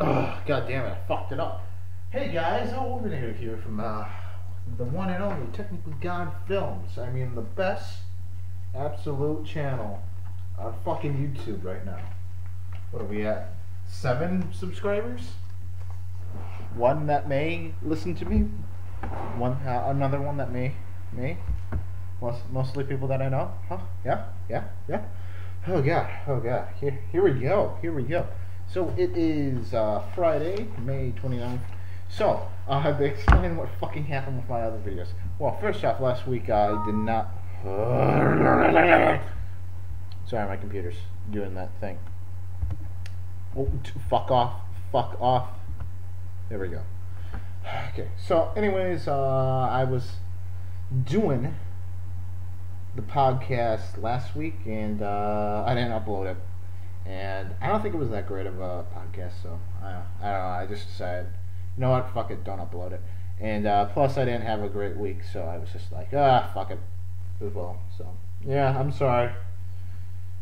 Oh, God damn it, I fucked it up. Hey guys, Wolfinator here from uh, the one and only Technically God Films. I mean, the best absolute channel on fucking YouTube right now. What are we at? Seven subscribers? One that may listen to me. One, uh, another one that may, may. Most, mostly people that I know. Huh? Yeah, yeah, yeah. Oh god, oh god. Here, here we go. Here we go. So it is uh, Friday, May 29th. So, uh, I've explained what fucking happened with my other videos. Well, first off, last week I did not. Sorry, my computer's doing that thing. Oh, fuck off. Fuck off. There we go. Okay, so, anyways, uh, I was doing the podcast last week and uh, I didn't upload it and I don't think it was that great of a podcast. So I, I don't know. I just decided, you know what, fuck it, don't upload it. And uh, plus, I didn't have a great week, so I was just like, ah, fuck it, as well. So yeah, I'm sorry.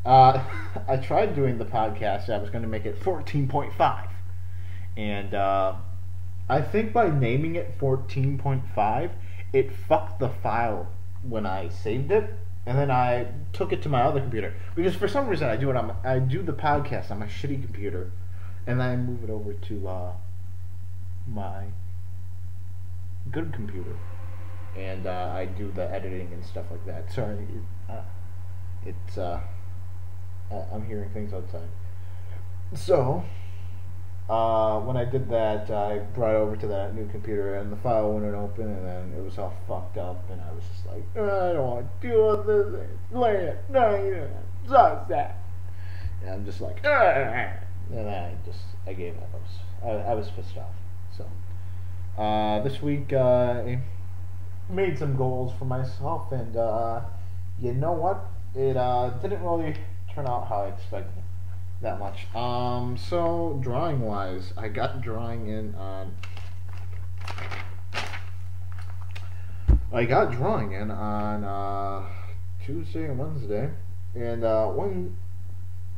Uh, I tried doing the podcast. I was going to make it 14.5, and uh, I think by naming it 14.5, it fucked the file when I saved it and then I took it to my other computer because for some reason I do it on I do the podcast on my shitty computer, and then I move it over to uh, my good computer, and uh, I do the editing and stuff like that. Sorry, it, uh, it's uh, I'm hearing things outside. So uh, when I did that, I brought it over to that new computer, and the file wouldn't open, and then it was all fucked up, and I was just like, I don't want to deal with this. It, no, you sucks that. And I'm just like, and I just I gave up. I was I, I was pissed off. So uh, this week uh, I made some goals for myself, and uh, you know what? It uh, didn't really turn out how I expected that much. Um, so drawing wise, I got drawing in on. I got drawing in on uh, Tuesday and Wednesday, and uh, one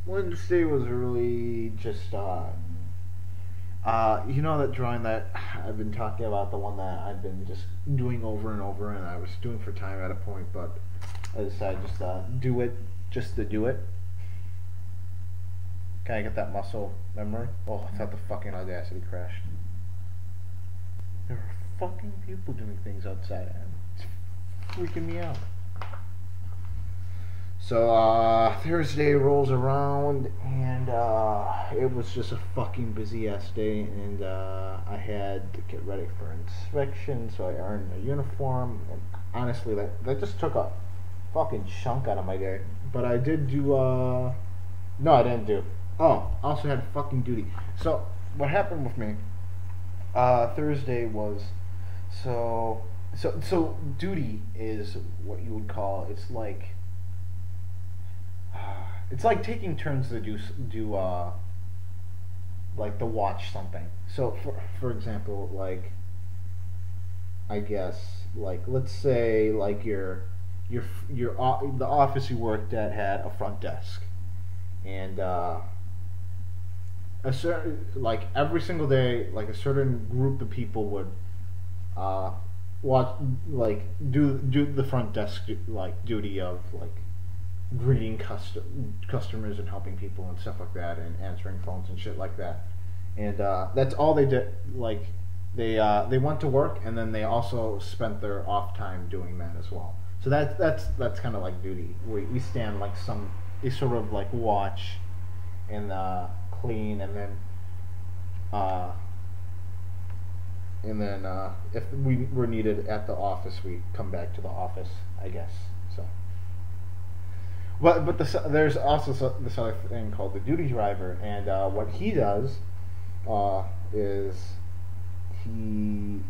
Wednesday was really just uh, uh, you know that drawing that I've been talking about, the one that I've been just doing over and over, and I was doing for time at a point, but I decided just uh, do it just to do it. Can I get that muscle memory? Oh, I thought the fucking Audacity crashed. There are fucking people doing things outside. It's freaking me out. So, uh, Thursday rolls around, and, uh, it was just a fucking busy ass day, and, uh, I had to get ready for inspection, so I earned a uniform, and honestly, that, that just took a fucking chunk out of my day. But I did do, uh, no, I didn't do. Oh, also had fucking duty. So what happened with me? Uh, Thursday was so so so duty is what you would call it's like uh, it's like taking turns to do do uh like to watch something. So for for example, like I guess like let's say like your your your the office you worked at had a front desk and uh a certain like every single day, like a certain group of people would uh, watch like do do the front desk like duty of like greeting custom, customers and helping people and stuff like that and answering phones and shit like that. And uh, that's all they did like they uh, they went to work and then they also spent their off time doing that as well. So that's that's that's kind of like duty. We, we stand like some they sort of like watch and uh, clean, and then uh, and then uh, if we were needed at the office, we come back to the office, I guess. So, but but the, there's also this other thing called the duty driver, and uh, what he does uh, is he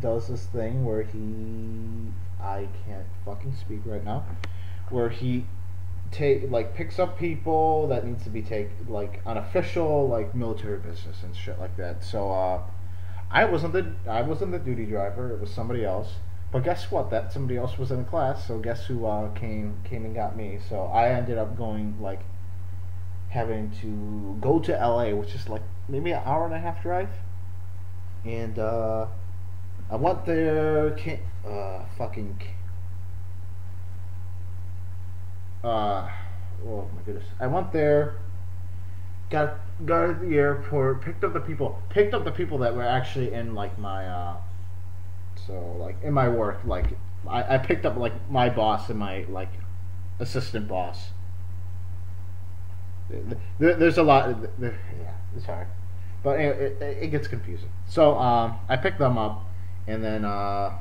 does this thing where he I can't fucking speak right now, where he take like picks up people that needs to be take like unofficial like military business and shit like that. So uh, I wasn't the I wasn't the duty driver. It was somebody else. But guess what? That somebody else was in the class. So guess who uh, came came and got me? So I ended up going like having to go to LA, which is like maybe an hour and a half drive, and uh, I went there. Can't, uh, fucking. Uh, oh my goodness! I went there. Got got to the airport. Picked up the people. Picked up the people that were actually in like my. Uh, so like in my work, like I, I picked up like my boss and my like assistant boss. There, there's a lot. There, yeah, sorry, but it, it, it, gets confusing. So um, I picked them up, and then uh,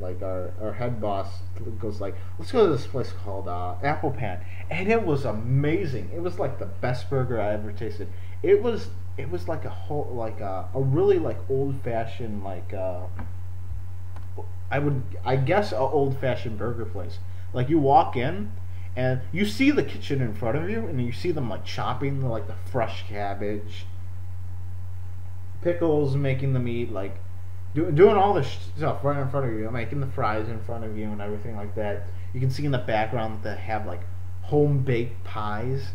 like our, our head boss goes like, "Let's go to this place called uh, Apple Pan," and it was amazing. It was like the best burger I ever tasted. It was it was like a whole like a, a really like old fashioned like uh, I would I guess a old fashioned burger place. Like you walk in and you see the kitchen in front of you and you see them like chopping the, like the fresh cabbage, pickles, making the meat, like do, doing all this stuff right in front of you, making the fries in front of you and everything like that. You can see in the background that they have like home baked pies,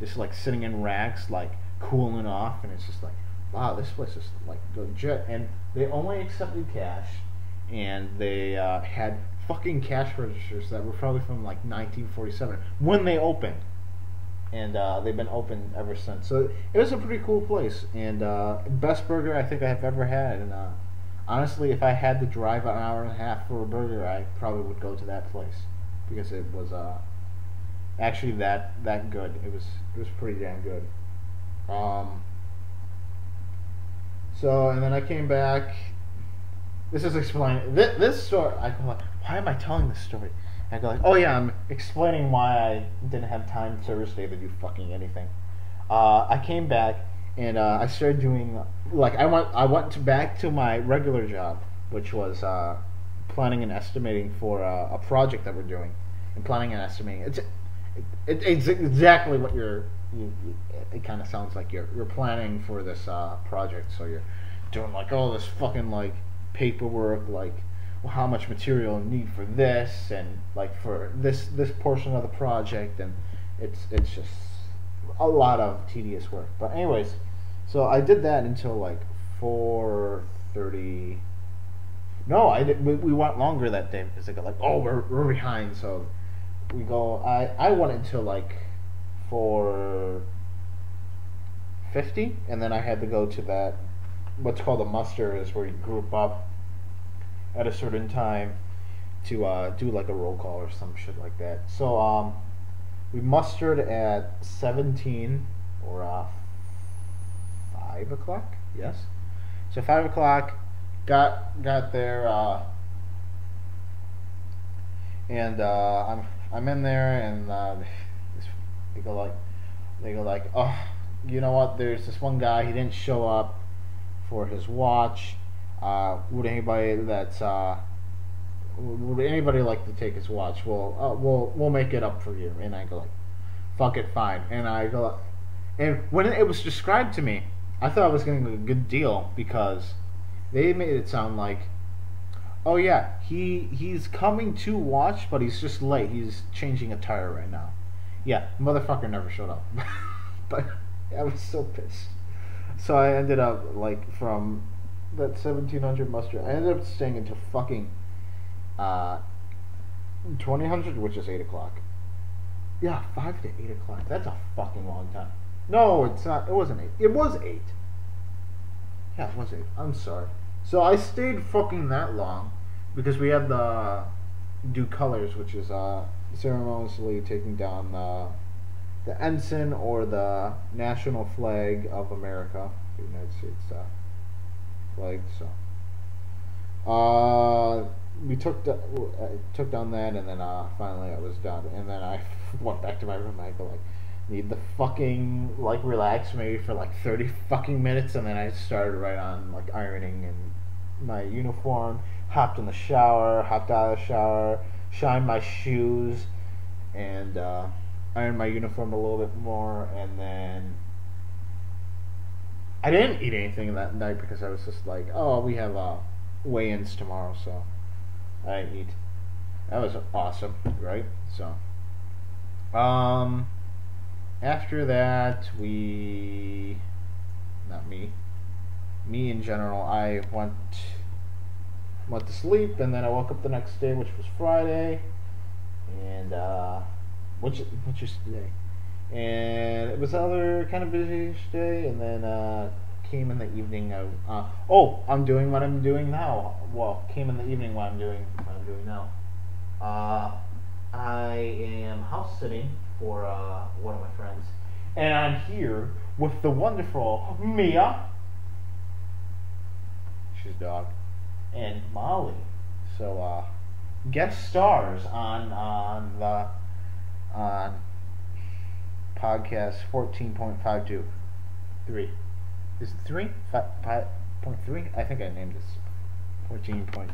just like sitting in racks, like cooling off, and it's just like, wow, this place is like legit. And they only accepted cash and they uh, had fucking cash registers that were probably from like 1947 when they opened, and uh, they've been open ever since. So it was a pretty cool place, and uh, best burger I think I have ever had. And honestly, if I had to drive an hour and a half for a burger, I probably would go to that place because it was uh, actually that that good. It was it was pretty damn good. Um, so and then I came back this is explaining this, this story. I go like, why am I telling this story? And I go like, oh yeah, I'm explaining why I didn't have time Thursday to do fucking anything. Uh, I came back and uh, I started doing like I went I went to back to my regular job, which was uh, planning and estimating for uh, a project that we're doing, and planning and estimating. It's it, it's exactly what you're. You, it kind of sounds like you're you're planning for this uh, project, so you're doing like all this fucking like paperwork like well, how much material you need for this and like for this this portion of the project and it's it's just a lot of tedious work but anyways so i did that until like 4.30 no i did we, we went longer that day because they got like oh we're, we're behind so we go i i went until like 4.50 and then i had to go to that what's called a muster is where you group up at a certain time to uh, do like a roll call or some shit like that. So um, we mustered at 17 or uh, 5 o'clock, yes. So 5 o'clock, got got there, uh, and uh, I'm I'm in there, and uh, they go like, they go like, oh, you know what? There's this one guy. He didn't show up for his watch. Uh, would anybody that's uh, would anybody like to take his watch? Well, uh, we'll we'll make it up for you. And I go like, fuck it, fine. And I go, and when it was described to me, I thought I was getting a good deal because they made it sound like, oh yeah, he he's coming to watch, but he's just late. He's changing a tire right now. Yeah, motherfucker never showed up. but I was so pissed. So I ended up like from that 1700 muster. I ended up staying until fucking uh, 2000, which is 8 o'clock. Yeah, 5 to 8 o'clock. That's a fucking long time. No, it's not. It wasn't 8. It was 8. Yeah, it was 8. I'm sorry. So I stayed fucking that long because we had the do colors, which is uh, ceremoniously taking down the the ensign or the national flag of America, the United States. Uh, like so. Uh, we took the, uh, took down that, and then uh, finally I was done, and then I went back to my room. And I go like, need the fucking like relax maybe for like thirty fucking minutes, and then I started right on like ironing and my uniform. Hopped in the shower, hopped out of the shower, shined my shoes, and uh, ironed my uniform a little bit more, and then I didn't eat anything that night because I was just like, oh, we have uh, weigh-ins tomorrow, so I eat. That was awesome, right? So, um, after that we not me. Me in general, I went went to sleep, and then I woke up the next day, which was Friday, and uh, which which is today, and it was another kind of busy day, and then uh, came in the evening. I, uh, oh, I'm doing what I'm doing now. Well, came in the evening what I'm doing what I'm doing now. Uh, I am house sitting for uh, one of my friends, and I'm here with the wonderful Mia. She's a dog, and Molly. So, uh, guest stars on on the on podcast fourteen point five two three. Is it three? Five, five point three? I think I named this fourteen point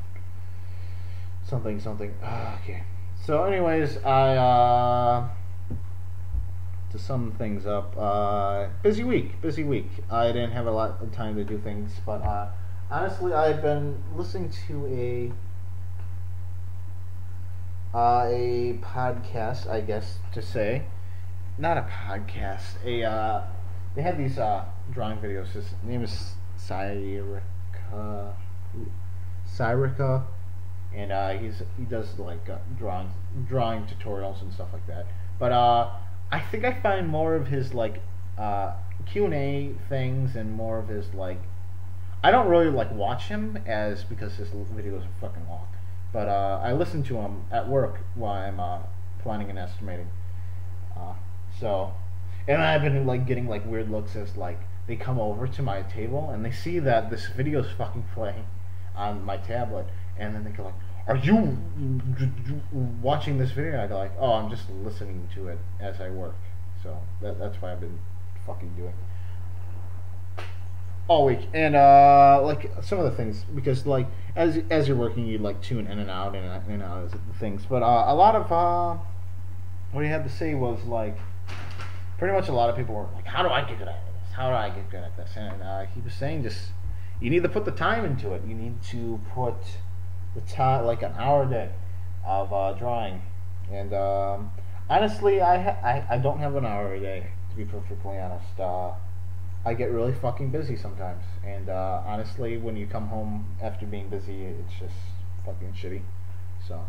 something something. Ah, okay. So, anyways, I uh, to sum things up, uh, busy week, busy week. I didn't have a lot of time to do things, but uh, honestly, I've been listening to a uh, a podcast, I guess to say, not a podcast. A uh, they had these uh, drawing videos. His name is Sycra, Sycra, and uh, he's he does like drawing drawing tutorials and stuff like that. But uh, I think I find more of his like uh, Q and A things and more of his like. I don't really like watch him as because his videos are fucking long. But uh, I listen to him at work while I'm uh, planning and estimating. Uh, so, and I've been like getting like weird looks as like they come over to my table and they see that this video is fucking playing on my tablet, and then they go like, "Are you watching this video?" I go like, "Oh, I'm just listening to it as I work." So that, that's what I've been fucking doing all week, and uh, like some of the things because like as as you're working, you like tune in and out and in and out of things. But uh, a lot of uh, what he had to say was like pretty much a lot of people were like, "How do I get good at this? How do I get good at this?" And uh, he was saying just you need to put the time into it. You need to put the time like an hour a day of uh, drawing. And um, honestly, I, I I don't have an hour a day to be perfectly honest. Uh, I get really fucking busy sometimes, and uh, honestly, when you come home after being busy, it's just fucking shitty. So,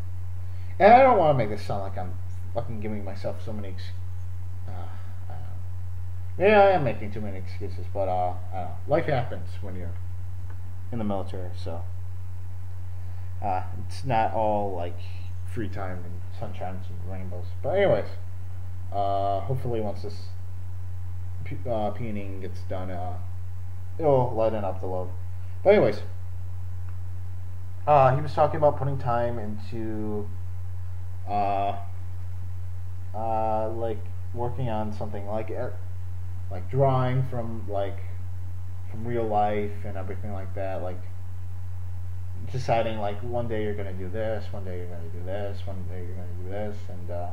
and I don't want to make this sound like I'm fucking giving myself so many. Ex- uh, I. Yeah, I am making too many excuses, but uh, life happens when you're in the military, so uh, it's not all like free time and sunshine and rainbows. But anyways, uh, hopefully once this uh, peeing gets done, uh, it'll lighten up the load. But anyways, uh, he was talking about putting time into, uh, uh, like working on something like, uh, like drawing from like, from real life and everything like that. Like deciding like one day you're gonna do this, one day you're gonna do this, one day you're gonna do this, and uh,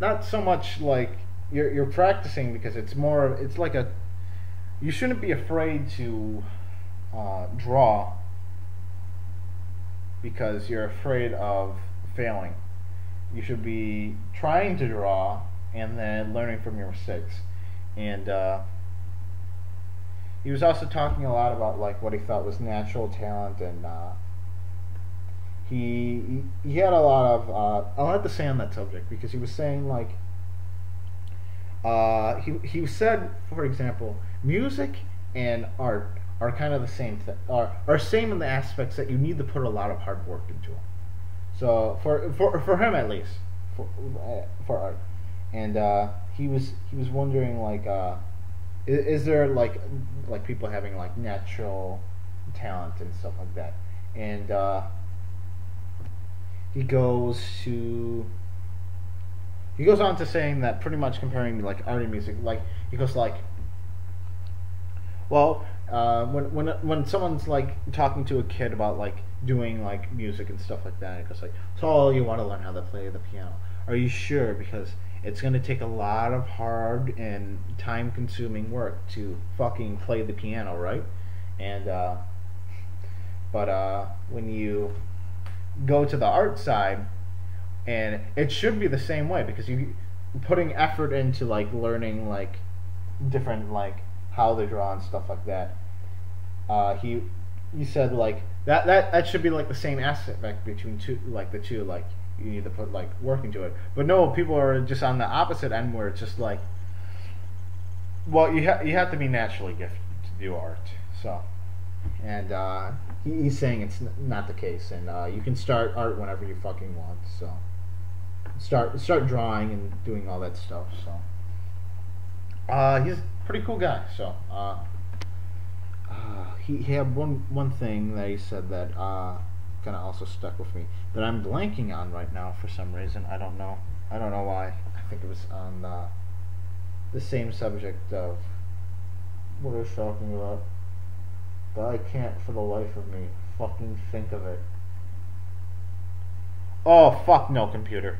not so much like you're you're practicing because it's more it's like a you shouldn't be afraid to uh, draw because you're afraid of failing. You should be trying to draw and then learning from your mistakes. And uh, he was also talking a lot about like what he thought was natural talent and uh, he he had a lot of uh, I'll have to say on that subject because he was saying like uh, he he said, for example, music and art are kind of the same thing, are are same in the aspects that you need to put a lot of hard work into them. So for for for him at least, for uh, for art, and uh, he was he was wondering like, uh, is, is there like like people having like natural talent and stuff like that, and uh, he goes to he goes on to saying that pretty much comparing like art and music, like he goes like, well, uh, when when when someone's like talking to a kid about like doing like music and stuff like that, it goes like, so you want to learn how to play the piano? Are you sure? Because it's going to take a lot of hard and time consuming work to fucking play the piano, right? And uh, but uh, when you go to the art side and it should be the same way because you putting effort into like learning like different like how they draw and stuff like that. Uh, he he said like that that that should be like the same aspect between two like the two like you need to put like work into it. But no, people are just on the opposite end where it's just like, well, you ha- you have to be naturally gifted to do art. So, and uh, he, he's saying it's n- not the case, and uh, you can start art whenever you fucking want. So, start start drawing and doing all that stuff. So, uh, he's a pretty cool guy. So, uh, uh, he, he had one one thing that he said that uh, kind of also stuck with me that I'm blanking on right now for some reason. I don't know. I don't know why. I think it was on the the same subject of what I was talking about, but I can't for the life of me fucking think of it. Oh fuck no, computer.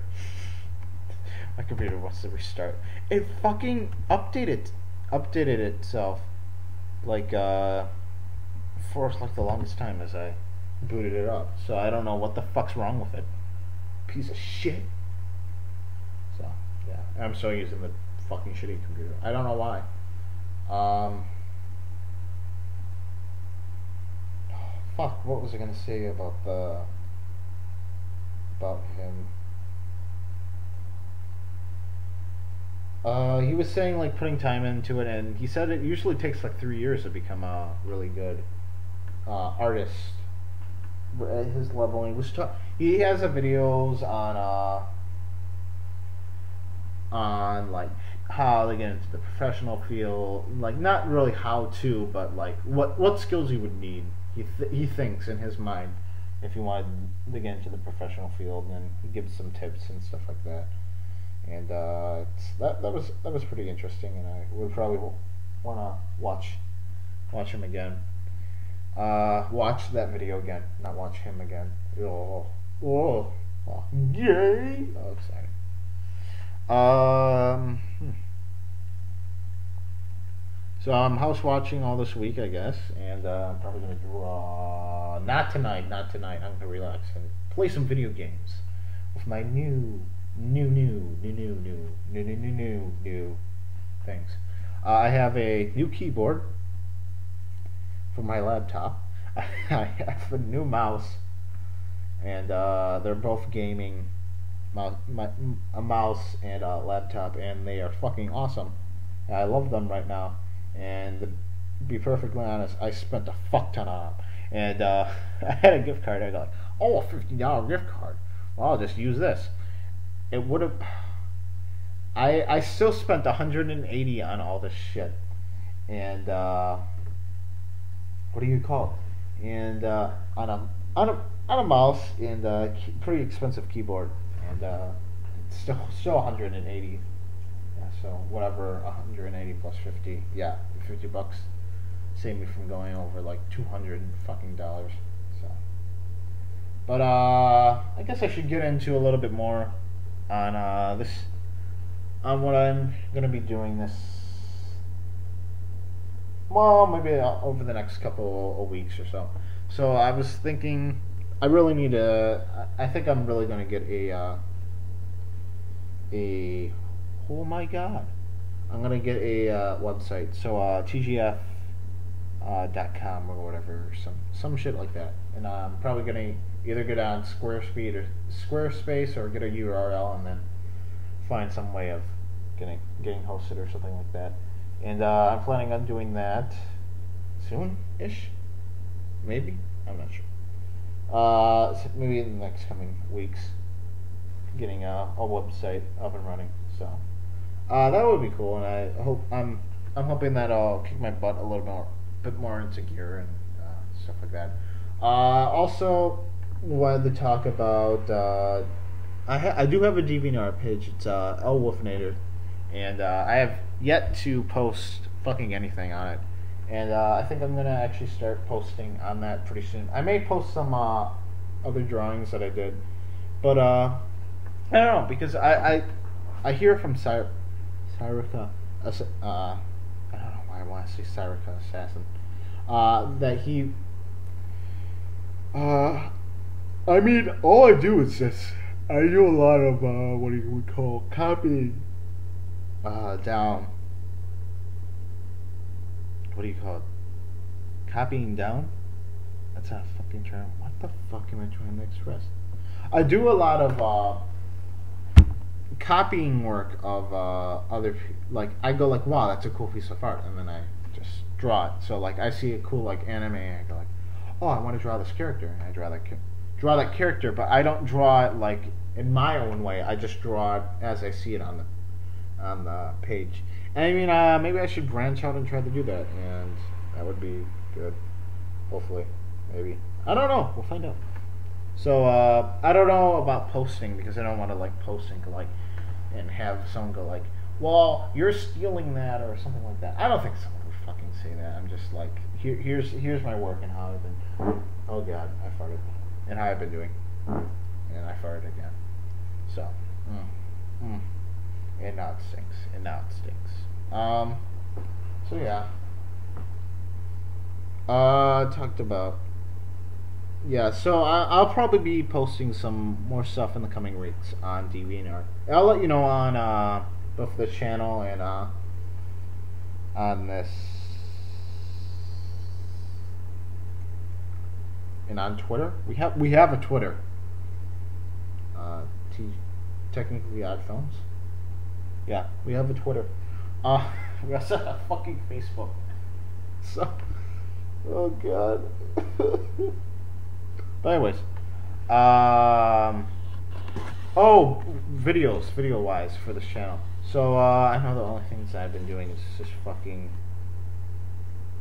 My computer wants to restart. It fucking updated updated itself like uh for like the longest time as I booted it up. So I don't know what the fuck's wrong with it. Piece of shit. So yeah, I'm still using the fucking shitty computer. I don't know why. Um. Fuck. What was I gonna say about the about him? Uh, he was saying like putting time into it, and he said it usually takes like three years to become a really good uh, artist his level. He was ta- he has a videos on uh on like how to get into the professional field, like not really how to, but like what what skills you would need. He th- he thinks in his mind if you wanted to get into the professional field, and he gives some tips and stuff like that. And uh, that that was that was pretty interesting, and I would probably want to watch watch him again. Uh, watch that video again, not watch him again. Oh, oh, oh yay! Oh, exciting. Um, hmm. so I'm house watching all this week, I guess, and uh, I'm probably gonna draw. Not tonight, not tonight. I'm gonna relax and play some video games with my new, new, new, new, new, new, new, new, new, new, new things. Uh, I have a new keyboard for my laptop. I have a new mouse, and uh, they're both gaming. Mouse, a mouse and a laptop, and they are fucking awesome. I love them right now. And to be perfectly honest, I spent a fuck ton on them. And uh, I had a gift card. I got like, oh, a fifty dollar gift card. Well, I'll just use this. It would have. I I still spent 180 on all this shit, and uh, what do you call it? And uh, on a on a on a mouse and a key, pretty expensive keyboard, and uh, it's still still 180. Yeah, so whatever 180 plus 50, yeah, 50 bucks saved me from going over like 200 fucking dollars. So, but uh, I guess I should get into a little bit more on uh, this on what I'm gonna be doing this well, maybe over the next couple of weeks or so. So I was thinking, I really need a. I think I'm really going to get a. Uh, a. Oh my god. I'm going to get a uh, website. So uh, TGF. Uh, dot com or whatever, some some shit like that, and I'm probably gonna either get on Squarespace or Squarespace or get a URL and then find some way of getting getting hosted or something like that. And uh, I'm planning on doing that soon-ish, maybe. I'm not sure. Uh, maybe in the next coming weeks, getting a, a website up and running. So uh, that would be cool, and I hope I'm I'm hoping that I'll kick my butt a little more, bit more into gear and uh, stuff like that. Uh, also, wanted to talk about. Uh, I I do have a DeviantArt page. It's uh, El Wolfinator, and uh, I have yet to post fucking anything on it. And uh, I think I'm gonna actually start posting on that pretty soon. I may post some uh, other drawings that I did, but uh, I don't know because I I, I hear from Sy- Sycra, uh, I don't know why I want to say Sycra Assassin, uh, that he. Uh, I mean, all I do is just I do a lot of uh, what you would call copying uh, down what do you call it? Copying down. That's a fucking term. What the fuck am I trying to express? I do a lot of uh, copying work of uh, other like I go like wow that's a cool piece of art and then I just draw it. So like I see a cool like anime and I go like oh I want to draw this character and I draw that draw that character but I don't draw it like in my own way. I just draw it as I see it on the on the page. And I mean uh, maybe I should branch out and try to do that and that would be good. Hopefully, maybe I don't know. We'll find out. So uh, I don't know about posting because I don't want to like posting like and have someone go like, "Well, you're stealing that" or something like that. I don't think someone would fucking say that. I'm just like, here, here's here's my work and how I've been. Oh God, I farted, and how I've been doing, and I farted again. So, mm, mm. And now it stinks, and now it stinks. Um, so yeah. Uh, talked about yeah, so I, I'll probably be posting some more stuff in the coming weeks on DeviantArt. I'll let you know on uh, both the channel and uh, on this and on Twitter. We have we have a Twitter. Uh, T, technically God films. Yeah, we have a Twitter. Uh, we also have a fucking Facebook. So, oh god. But anyways, um, oh, videos, video wise for this channel. So uh, I know the only things I've been doing is just fucking,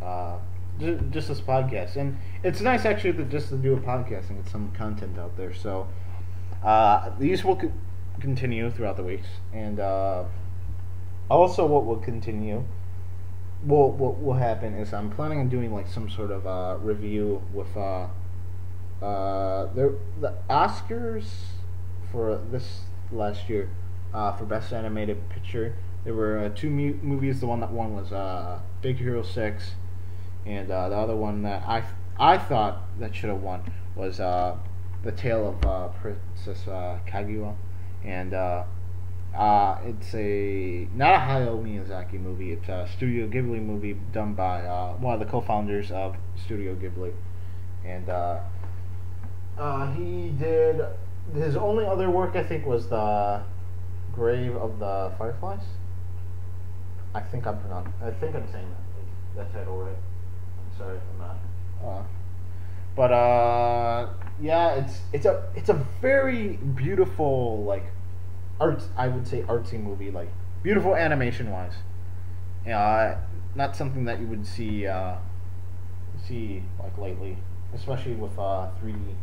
uh, just, this podcast, and it's nice actually to just to do a podcast and get some content out there. So uh, these will co- continue throughout the weeks, and uh, also what will continue. Well, what will happen is I'm planning on doing like some sort of uh, review with uh, uh, there the Oscars for this last year uh, for best animated picture. There were uh, two mu- movies. The one that won was uh, Big Hero Six, and uh, the other one that I I thought that should have won was uh, the Tale of uh, Princess uh, Kaguya, and uh, uh, it's a not a Hayao Miyazaki movie. It's a Studio Ghibli movie done by uh, one of the co-founders of Studio Ghibli, and uh, uh, he did his only other work. I think was the Grave of the Fireflies. I think I'm pronoun- I think I'm saying that that title right. I'm sorry if I'm not. Uh, but uh, yeah, it's it's a it's a very beautiful like art. I would say artsy movie, like beautiful animation wise. Uh, not something that you would see uh, see like lately, especially with uh, 3D.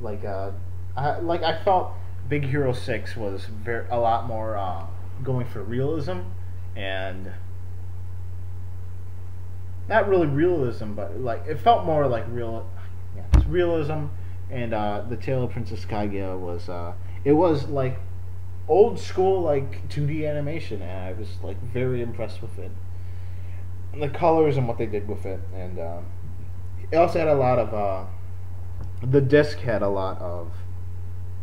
Like uh, I, like I felt Big Hero Six was very a lot more uh, going for realism and not really realism, but like it felt more like real. Yeah, it's realism, and uh, the Tale of Princess Kaguya was uh, it was like old school like 2D animation, and I was like very impressed with it. And the colors and what they did with it, and um, it also had a lot of. Uh, the disc had a lot of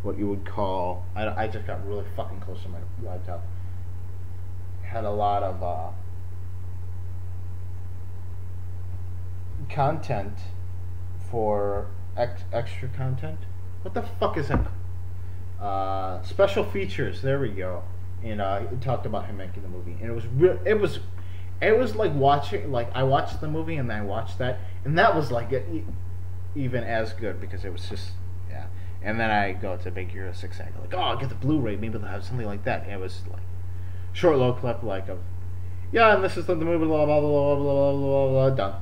what you would call. I, I just got really fucking close to my laptop. Had a lot of uh, content for ex- extra content. What the fuck is that? Uh, special features. There we go. And uh, it talked about him making the movie, and it was real. It was, it was like watching. Like I watched the movie, and then I watched that, and that was like it, even as good because it was just yeah. And then I go to Big Hero Six, and I go like, oh, I'll get the Blu-ray. Maybe they'll have something like that. And it was like short little clip like of yeah, and this is the movie. Blah blah blah blah blah blah blah, blah done.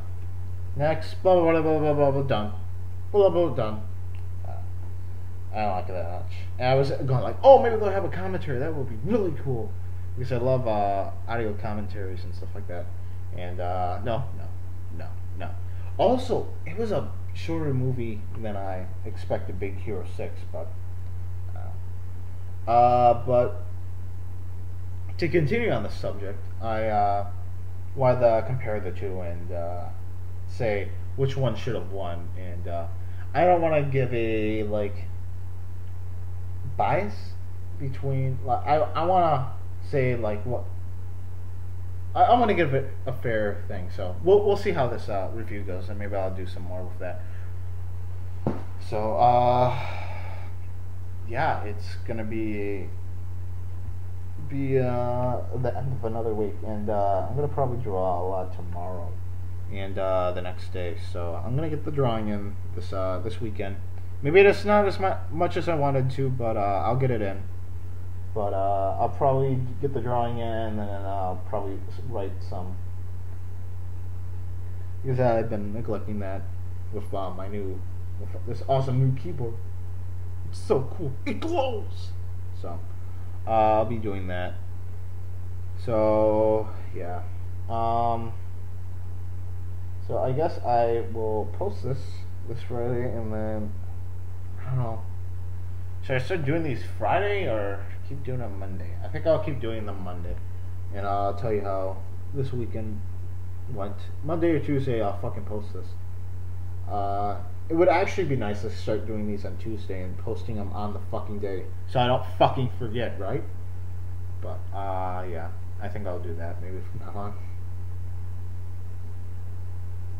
Next, blah blah blah blah blah blah, done. Blah blah done. I don't like it that much. And I was going like, oh, maybe they'll have a commentary. That would be really cool because I love uh, audio commentaries and stuff like that. And uh, no, no, no, no. Also, it was a shorter movie than I expected. Big Hero Six, but uh, uh, but to continue on the subject, I uh, wanted to compare the two and uh, say which one should have won. And uh, I don't want to give a like bias between. Like, I I want to say like what I, I want to give it a fair thing. So we'll we'll see how this uh, review goes, and maybe I'll do some more with that. So uh, yeah, it's gonna be be uh, the end of another week, and uh, I'm gonna probably draw a lot tomorrow and uh, the next day. So I'm gonna get the drawing in this uh, this weekend. Maybe it's not as much as I wanted to, but uh, I'll get it in. But uh, I'll probably get the drawing in, and then I'll probably write some. Because I've been neglecting that with uh, my new, with this awesome new keyboard. It's so cool. It glows. So uh, I'll be doing that. So yeah. Um, so I guess I will post this this Friday, and then I don't know. Should I start doing these Friday or keep doing them Monday? I think I'll keep doing them Monday, and I'll tell you how this weekend went. Monday or Tuesday, I'll fucking post this. Uh, it would actually be nice to start doing these on Tuesday and posting them on the fucking day, so I don't fucking forget, right? But uh, yeah, I think I'll do that maybe from now on.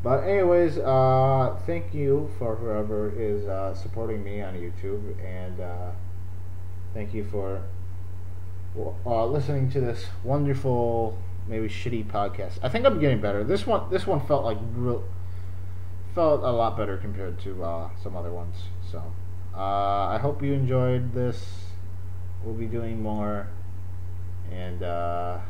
But anyways, uh, thank you for whoever is uh, supporting me on YouTube, and uh, thank you for uh, listening to this wonderful, maybe shitty podcast. I think I'm getting better. This one, this one felt like real, felt a lot better compared to uh, some other ones. So uh, I hope you enjoyed this. We'll be doing more, and yeah.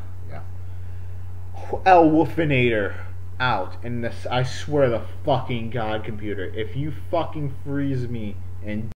El Wolfinator out. And this, I swear the fucking god, computer, if you fucking freeze me and